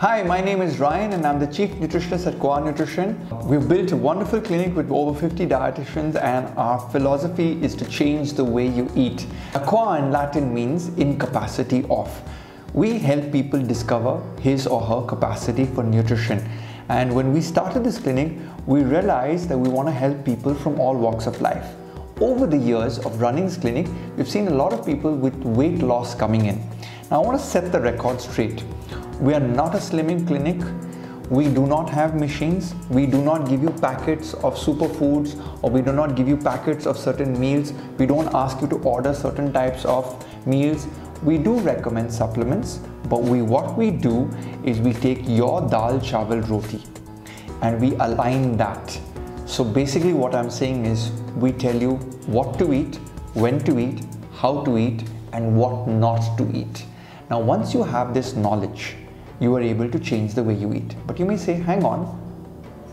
Hi, my name is Ryan and I'm the Chief Nutritionist at Qua Nutrition. We've built a wonderful clinic with over 50 dietitians and our philosophy is to change the way you eat. Qua in Latin means incapacity of. We help people discover his or her capacity for nutrition. And when we started this clinic, we realized that we want to help people from all walks of life. Over the years of running this clinic, we've seen a lot of people with weight loss coming in. Now, I want to set the record straight. We are not a slimming clinic. We do not have machines. We do not give you packets of superfoods or we do not give you packets of certain meals. We don't ask you to order certain types of meals. We do recommend supplements, but we what we do is we take your dal chawal roti and we align that. So basically what I'm saying is we tell you what to eat, when to eat, how to eat and what not to eat. Now once you have this knowledge, you are able to change the way you eat. But you may say, hang on,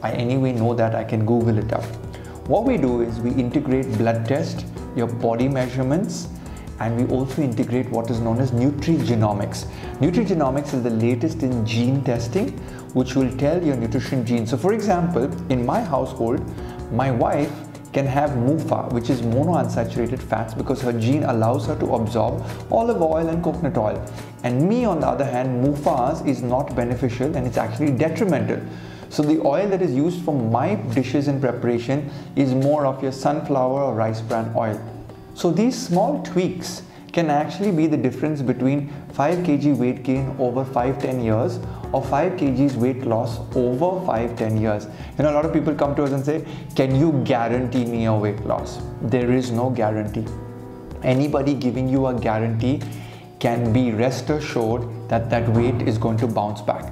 I anyway know that I can Google it up. What we do is we integrate blood test, your body measurements, and we also integrate what is known as nutrigenomics. Nutrigenomics is the latest in gene testing, which will tell your nutrition genes. So for example, in my household, my wife can have MUFA, which is monounsaturated fats because her gene allows her to absorb olive oil and coconut oil. And me, on the other hand, MUFAS is not beneficial and it's actually detrimental. So the oil that is used for my dishes and preparation is more of your sunflower or rice bran oil. So these small tweaks can actually be the difference between 5 kg weight gain over 5 10 years or 5 kgs weight loss over 5 10 years. You know a lot of people come to us and say can you guarantee me a weight loss? There is no guarantee. Anybody giving you a guarantee can be rest assured that that weight is going to bounce back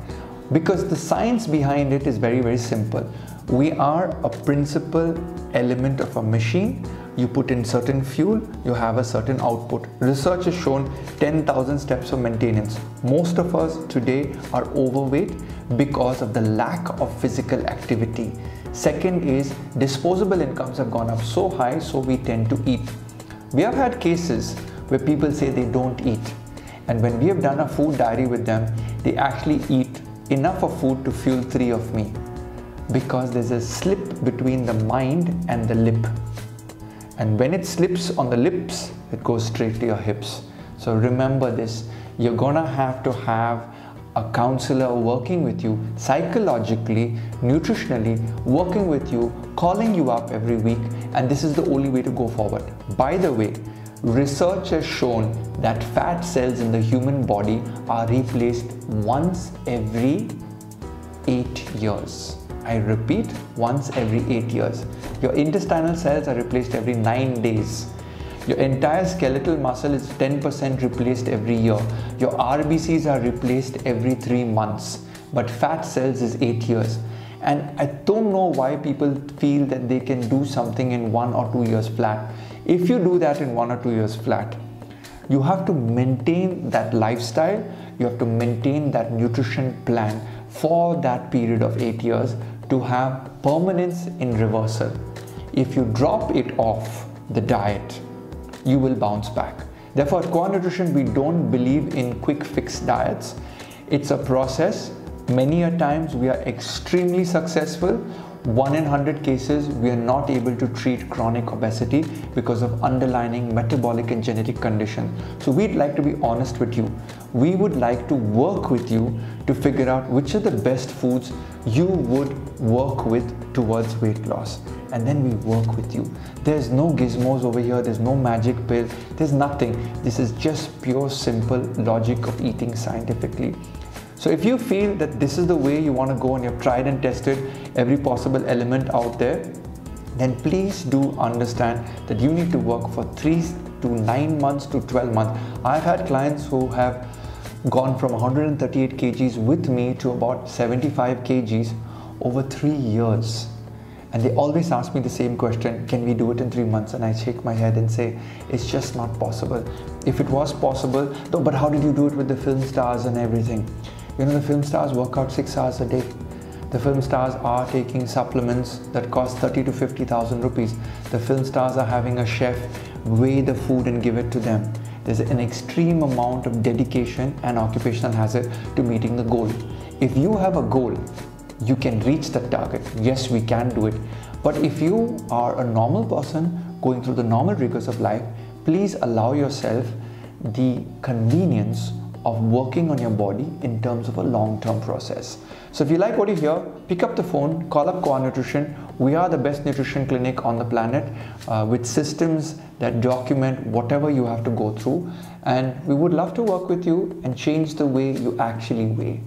because the science behind it is very very simple we are a principal element of a machine you put in certain fuel, you have a certain output. Research has shown 10,000 steps of maintenance. Most of us today are overweight because of the lack of physical activity. Second is disposable incomes have gone up so high, so we tend to eat. We have had cases where people say they don't eat. And when we have done a food diary with them, they actually eat enough of food to fuel three of me because there's a slip between the mind and the lip. And when it slips on the lips it goes straight to your hips. So remember this you're gonna have to have a counselor working with you psychologically nutritionally working with you calling you up every week. And this is the only way to go forward. By the way research has shown that fat cells in the human body are replaced once every 8 years I repeat, once every 8 years. Your intestinal cells are replaced every 9 days. Your entire skeletal muscle is 10% replaced every year. Your RBCs are replaced every 3 months. But fat cells is 8 years. And I don't know why people feel that they can do something in 1 or 2 years flat. If you do that in 1 or 2 years flat, you have to maintain that lifestyle, you have to maintain that nutrition plan for that period of 8 years to have permanence in reversal. If you drop it off the diet, you will bounce back. Therefore, at Qua Nutrition, we don't believe in quick fix diets. It's a process. Many a times we are extremely successful. One in 100 cases, we are not able to treat chronic obesity because of underlying metabolic and genetic condition. So we'd like to be honest with you. We would like to work with you to figure out which are the best foods you would work with towards weight loss. And then we work with you. There's no gizmos over here. There's no magic pill. There's nothing. This is just pure simple logic of eating scientifically so if you feel that this is the way you want to go and you've tried and tested every possible element out there then please do understand that you need to work for 3 to 9 months to 12 months i've had clients who have gone from 138 kgs with me to about 75 kgs over three years. And they always ask me the same question can we do it in three months? And I shake my head and say, it's just not possible. If it was possible, though, but how did you do it with the film stars and everything? You know, the film stars work out six hours a day. The film stars are taking supplements that cost 30 to 50,000 rupees. The film stars are having a chef weigh the food and give it to them there's an extreme amount of dedication and occupational hazard to meeting the goal. If you have a goal, you can reach that target. Yes, we can do it. But if you are a normal person going through the normal rigors of life, please allow yourself the convenience of working on your body in terms of a long-term process. So if you like what you hear, pick up the phone, call up Qua Nutrition. We are the best nutrition clinic on the planet uh, with systems that document whatever you have to go through. And we would love to work with you and change the way you actually weigh.